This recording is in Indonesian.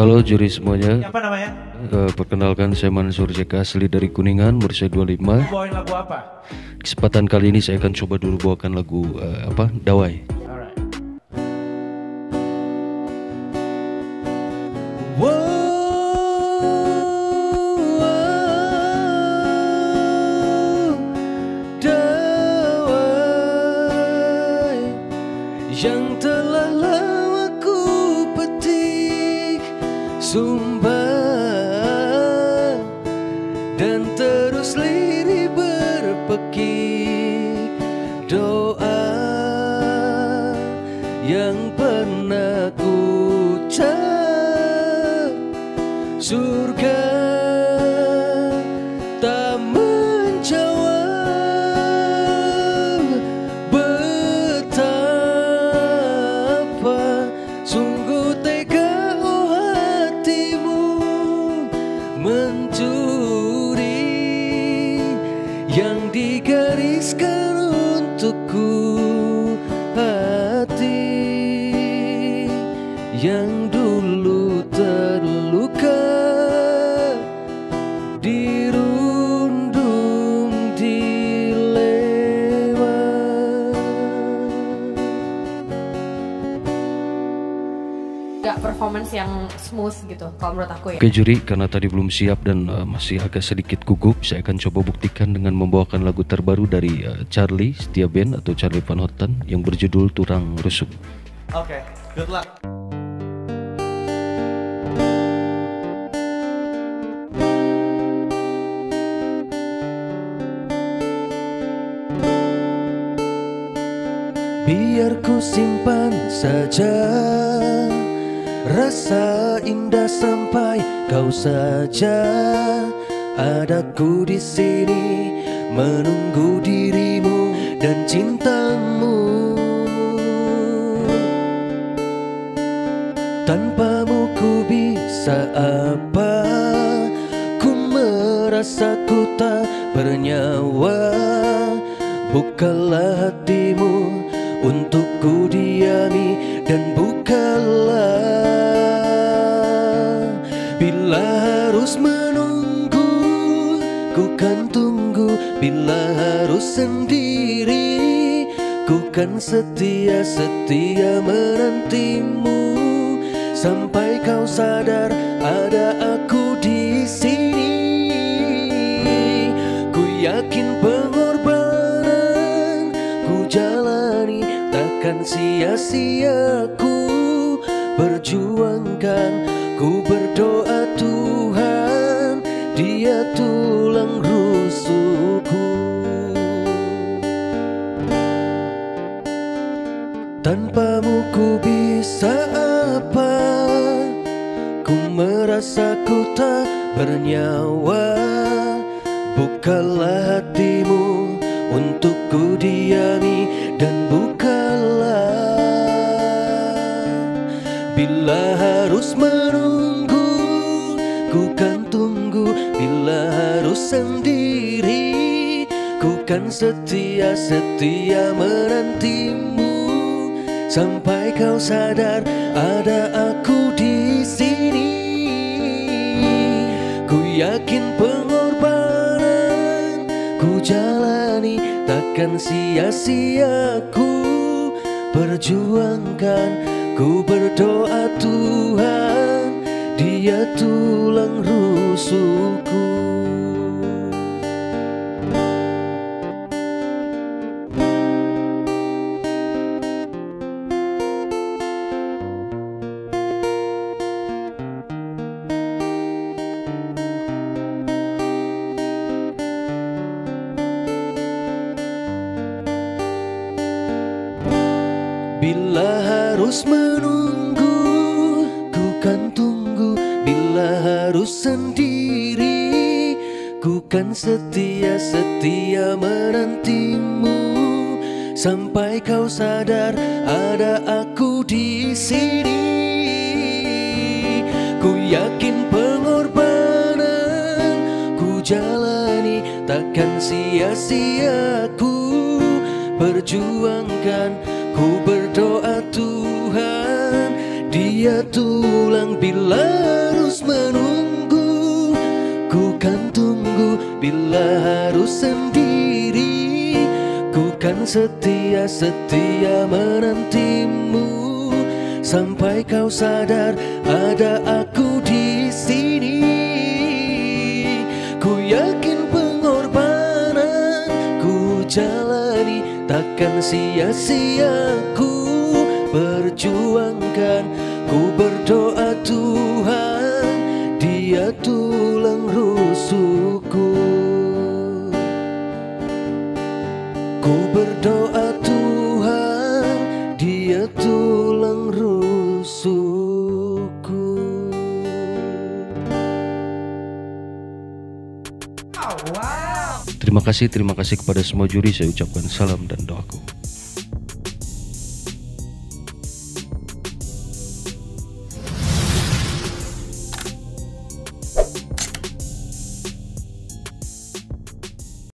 Halo juri semuanya, Apa namanya? Eh, perkenalkan saya Mansur Jeka asli dari Kuningan, berusia 25. Bawain lagu apa? Kesempatan kali ini saya akan coba dulu bawakan lagu eh, apa? Dawai. Alright. Dawai yang telah dan terus lirih berpekik doa yang pernah ku ucap surga performance yang smooth gitu kalau menurut aku ya. Oke juri, karena tadi belum siap dan uh, masih agak sedikit gugup, saya akan coba buktikan dengan membawakan lagu terbaru dari uh, Charlie Setia Band atau Charlie Van Houten yang berjudul Turang Rusuk. Oke, good luck. Biar ku simpan saja Rasa indah sampai kau saja. Adaku di sini menunggu dirimu dan cintamu. Tanpamu ku bisa apa? Ku merasa ku tak bernyawa. Bukalah hatimu untuk ku diami dan bukalah Bila harus sendiri ku kan setia-setia menantimu. Sampai kau sadar ada aku di sini. Ku yakin pengorbanan ku jalani takkan sia-sia ku. Perjuangkan ku berdoa Tuhan dia tulang rusukku merasa ku tak bernyawa Bukalah hatimu untuk ku diami dan bukalah. Bila harus menunggu ku kan tunggu. Bila harus sendiri ku kan setia-setia menantimu. Sampai kau sadar ada aku yakin pengorbanan ku jalani Takkan sia-sia ku perjuangkan. Ku berdoa Tuhan Dia tulang rusukku Bila harus menunggu Ku kan tunggu. Bila harus sendiri Ku kan setia-setia menantimu. Sampai kau sadar ada aku di sini. Ku yakin pengorbanan ku jalani Takkan sia-sia ku perjuangkan Ku berdoa Tuhan Dia tulang bila harus menunggu. Ku kan tunggu bila harus sendiri. Ku kan setia-setia menantimu. Sampai kau sadar ada aku di sini. Ku yakin pengorbanan ku jalani Takkan sia-sia ku perjuangkan Ku berdoa Tuhan Dia tulang Terima kasih, terima kasih kepada semua juri. Saya ucapkan salam dan doaku